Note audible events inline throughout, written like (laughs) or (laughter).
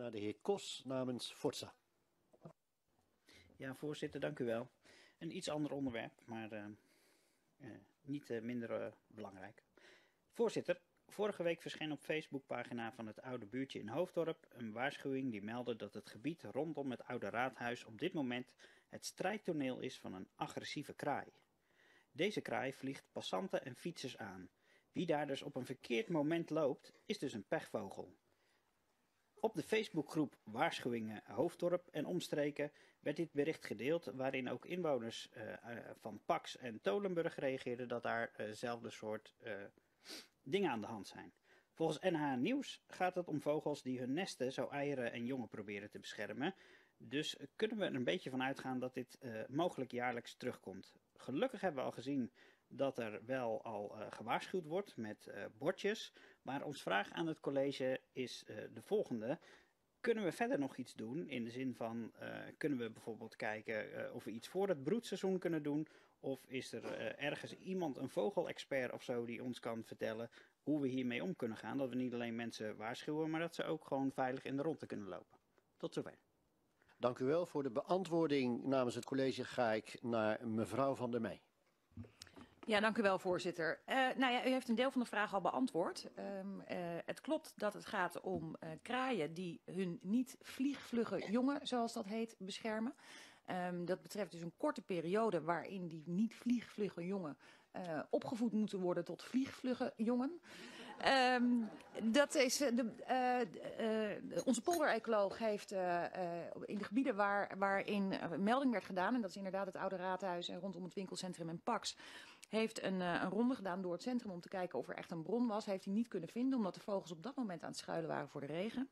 naar de heer Kos namens Forza. Ja, voorzitter, dank u wel. Een iets ander onderwerp, maar uh, uh, niet uh, minder belangrijk. Voorzitter, vorige week verscheen op Facebookpagina van het oude buurtje in Hoofddorp een waarschuwing die meldde dat het gebied rondom het oude raadhuis op dit moment het strijdtoneel is van een agressieve kraai. Deze kraai vliegt passanten en fietsers aan. Wie daar dus op een verkeerd moment loopt, is dus een pechvogel. Op de Facebookgroep Waarschuwingen Hoofddorp en omstreken werd dit bericht gedeeld, waarin ook inwoners uh, uh, van Pax en Tolenburg reageerden dat daar dezelfde uh, soort dingen aan de hand zijn. Volgens NH Nieuws gaat het om vogels die hun nesten, zo eieren en jongen proberen te beschermen. Dus kunnen we er een beetje van uitgaan dat dit mogelijk jaarlijks terugkomt. Gelukkig hebben we al gezien dat er wel al uh, gewaarschuwd wordt met uh, bordjes. Maar ons vraag aan het college is uh, de volgende. Kunnen we verder nog iets doen? In de zin van, kunnen we bijvoorbeeld kijken of we iets voor het broedseizoen kunnen doen? Of is er ergens iemand, een vogelexpert of zo, die ons kan vertellen hoe we hiermee om kunnen gaan? Dat we niet alleen mensen waarschuwen, maar dat ze ook gewoon veilig in de ronde kunnen lopen. Tot zover. Dank u wel. Voor de beantwoording namens het college ga ik naar mevrouw Van der Meij. Ja, dank u wel, voorzitter. Uh, nou ja, u heeft een deel van de vraag al beantwoord. Um, uh, het klopt dat het gaat om uh, kraaien die hun niet vliegvlugge jongen, zoals dat heet, beschermen. Um, dat betreft dus een korte periode waarin die niet vliegvlugge jongen opgevoed moeten worden tot vliegvlugge jongen. Um, dat is de, uh, uh, onze polderecoloog heeft in de gebieden waar, waarin melding werd gedaan, en dat is inderdaad het oude raadhuis en rondom het winkelcentrum en Pax, heeft een, een ronde gedaan door het centrum om te kijken of er echt een bron was. Heeft hij niet kunnen vinden, omdat de vogels op dat moment aan het schuilen waren voor de regen.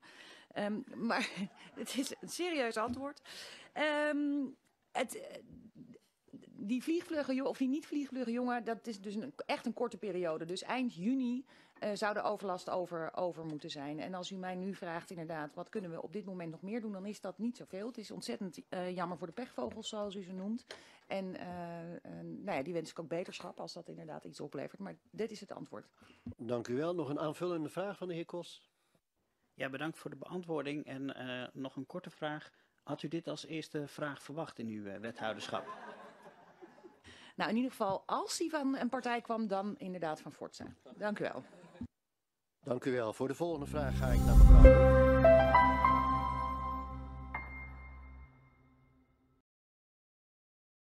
Um, maar (laughs) het is een serieus antwoord. Um, het, die vliegvlugge of die niet vliegvlugge jongen, dat is dus een, echt een korte periode. Dus eind juni uh, zou de overlast over, over moeten zijn. En als u mij nu vraagt inderdaad, wat kunnen we op dit moment nog meer doen, dan is dat niet zoveel. Het is ontzettend uh, jammer voor de pechvogels, zoals u ze noemt. En uh, nou ja, die wens ik ook beterschap als dat inderdaad iets oplevert. Maar dit is het antwoord. Dank u wel. Nog een aanvullende vraag van de heer Kos? Ja, bedankt voor de beantwoording. En nog een korte vraag. Had u dit als eerste vraag verwacht in uw wethouderschap? Nou, in ieder geval, als die van een partij kwam, dan inderdaad van Forza. Dank u wel. Dank u wel. Voor de volgende vraag ga ik naar mevrouw.